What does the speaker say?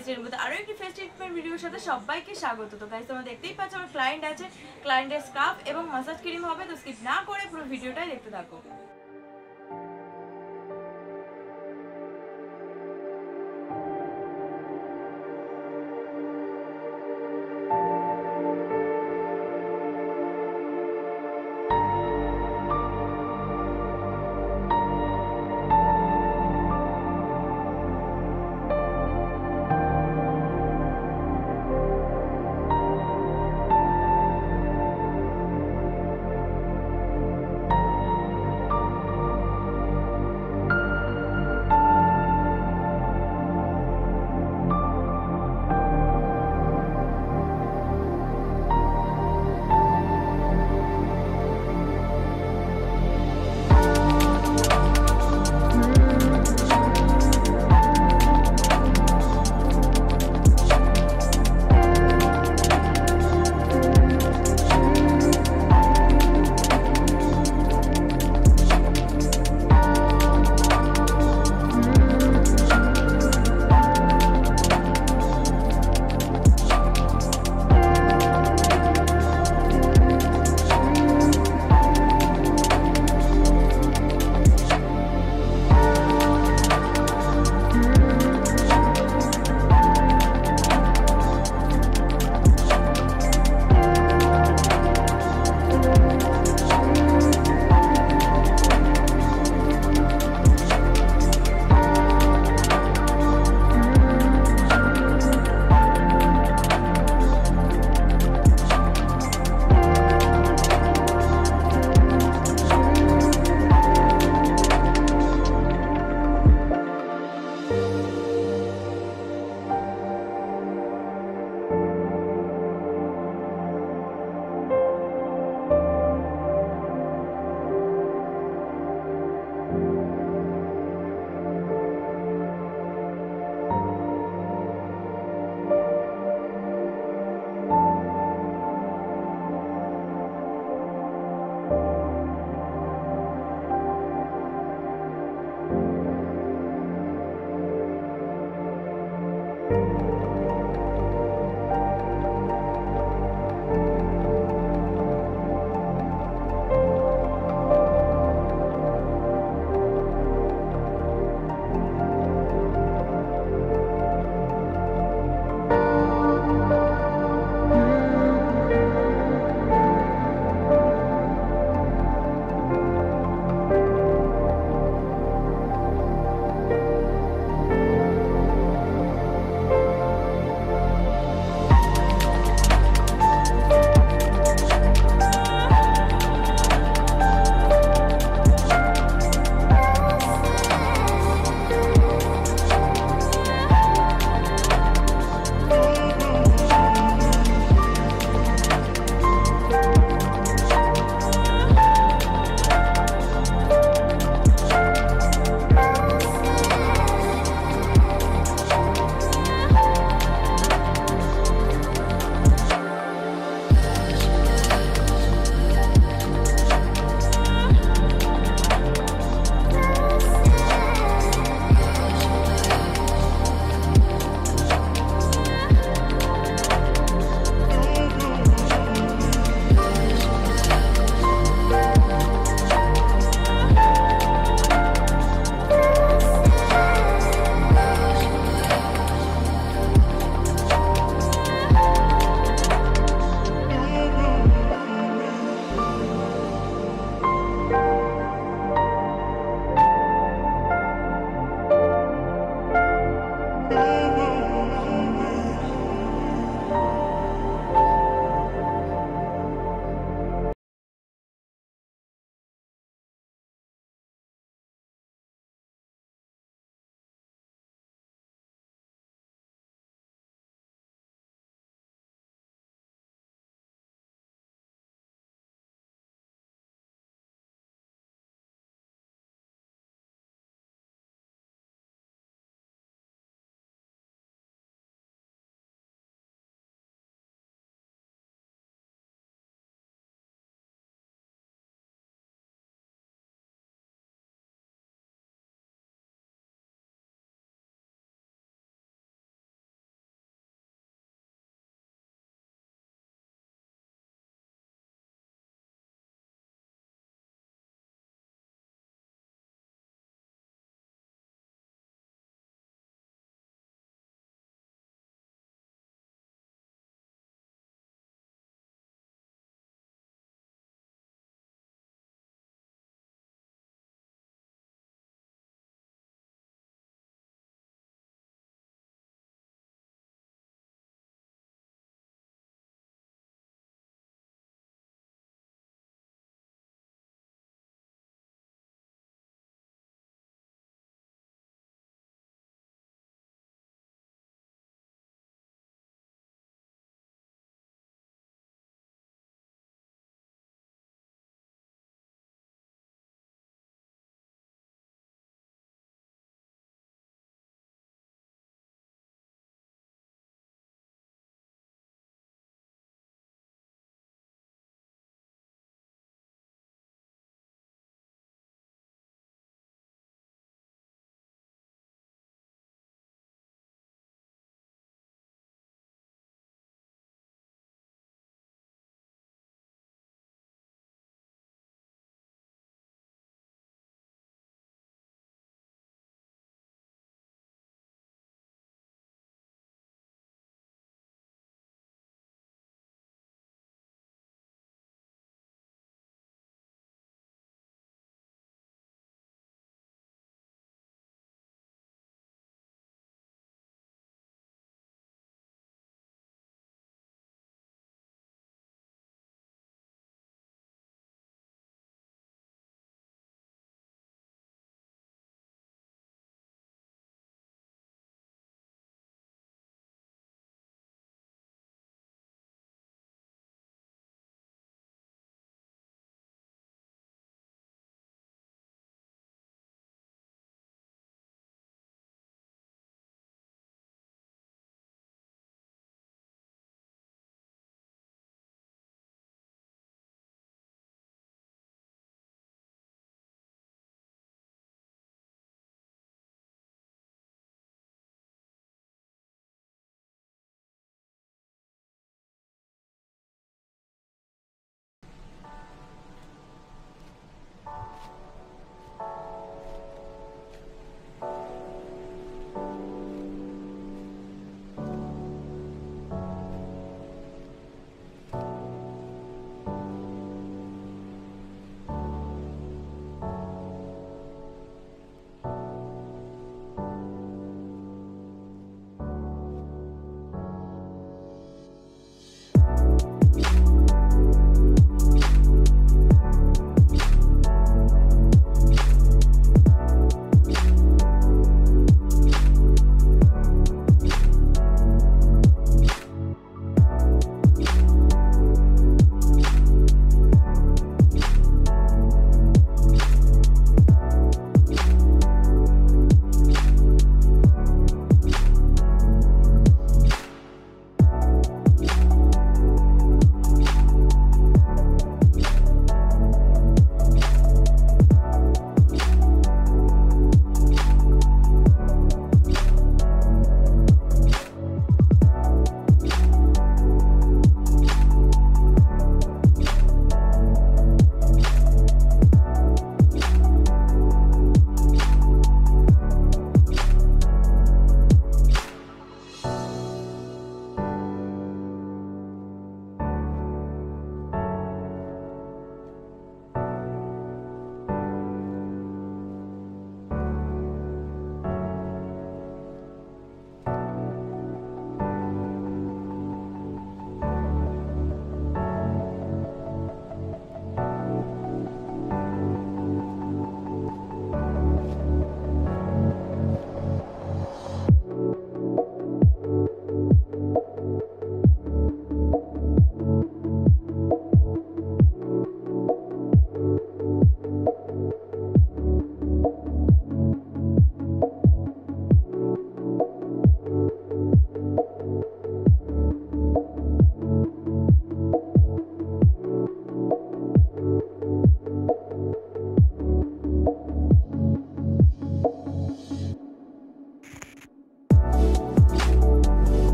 লাইফস্টাইলের মধ্যে আরও একটি ফেস ট্রিটমেন্ট ভিডিওর সাথে সবাইকে স্বাগত। তো গাইজ তোমরা দেখতেই পাচ্ছ আমার ক্লায়েন্ট আছে ক্লায়েন্টের স্কার্ফ এবং মাসাজ ক্রিম হবে, তো স্কিপ না করে পুরো ভিডিওটাই দেখতে থাকো।